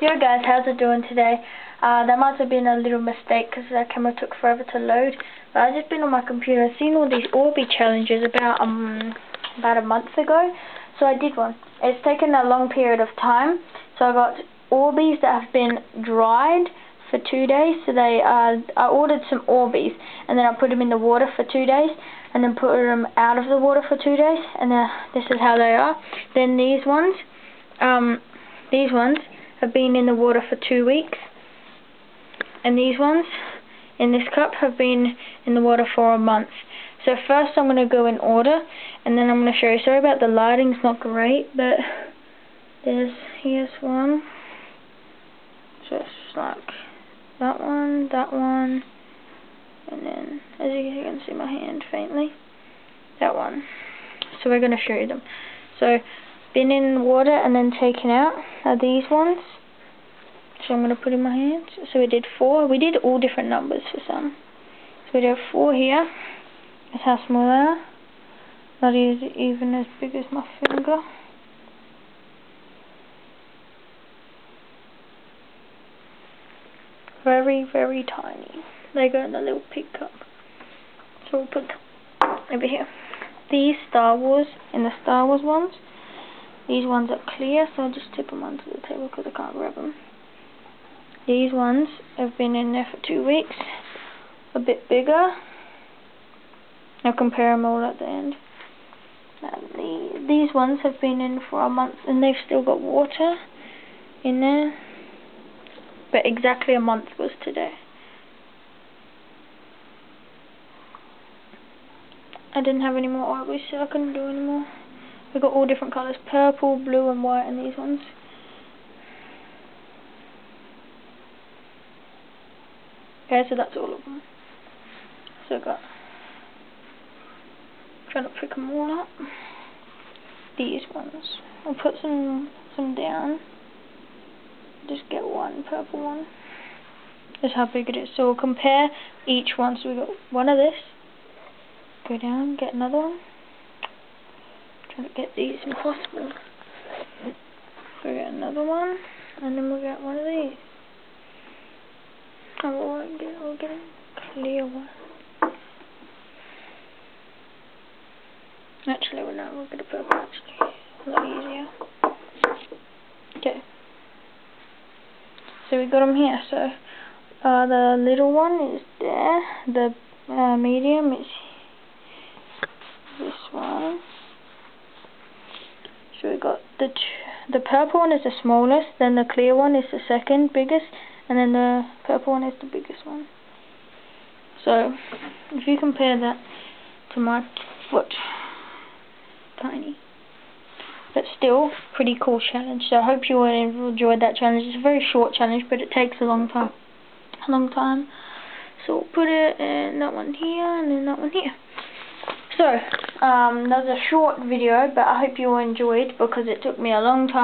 Yo guys, how's it doing today? Uh, that must have been a little mistake because the camera took forever to load. But I've just been on my computer and seen all these Orbeez challenges about um about a month ago. So I did one. It's taken a long period of time. So I got Orbeez that have been dried for two days. So they uh, I ordered some Orbeez and then I put them in the water for two days and then put them out of the water for two days and then this is how they are. Then these ones, um, these ones have been in the water for two weeks. And these ones in this cup have been in the water for a month. So first I'm going to go in order and then I'm going to show you. Sorry about the lighting, it's not great, but there's, here's one. Just like that one, that one, and then as you can see my hand faintly, that one. So we're going to show you them. So been in water and then taken out are these ones. So I'm going to put in my hands. So we did four. We did all different numbers for some. So we did four here. That's how small they are. Not even as big as my finger. Very, very tiny. They go in a little pig cup. So we'll put over here. These Star Wars, in the Star Wars ones, these ones are clear, so I'll just tip them onto the table because I can't grab them. These ones have been in there for two weeks. A bit bigger. I'll compare them all at the end. The, these ones have been in for a month and they've still got water in there. But exactly a month was today. I didn't have any more Orbeez so I couldn't do any more. We've got all different colours, purple, blue and white in these ones. Okay, so that's all of them. So I've got, trying to pick them all up. These ones. I'll put some, some down. Just get one purple one. That's how big it is. So we'll compare each one. So we've got one of this. Go down, get another one trying to get these impossible. We get another one, and then we get one of these. And we'll get, we'll get a clear one. Actually, we're not. We'll get a purple. Actually, a lot easier. Okay. So we got them here. So uh, the little one is there. The uh, medium is this one. So we got the the purple one is the smallest, then the clear one is the second biggest, and then the purple one is the biggest one. So if you compare that to my foot, tiny, but still pretty cool challenge. So I hope you all enjoyed that challenge. It's a very short challenge, but it takes a long time. A long time. So we'll put it in that one here and then that one here. So, um, that was a short video, but I hope you enjoyed because it took me a long time.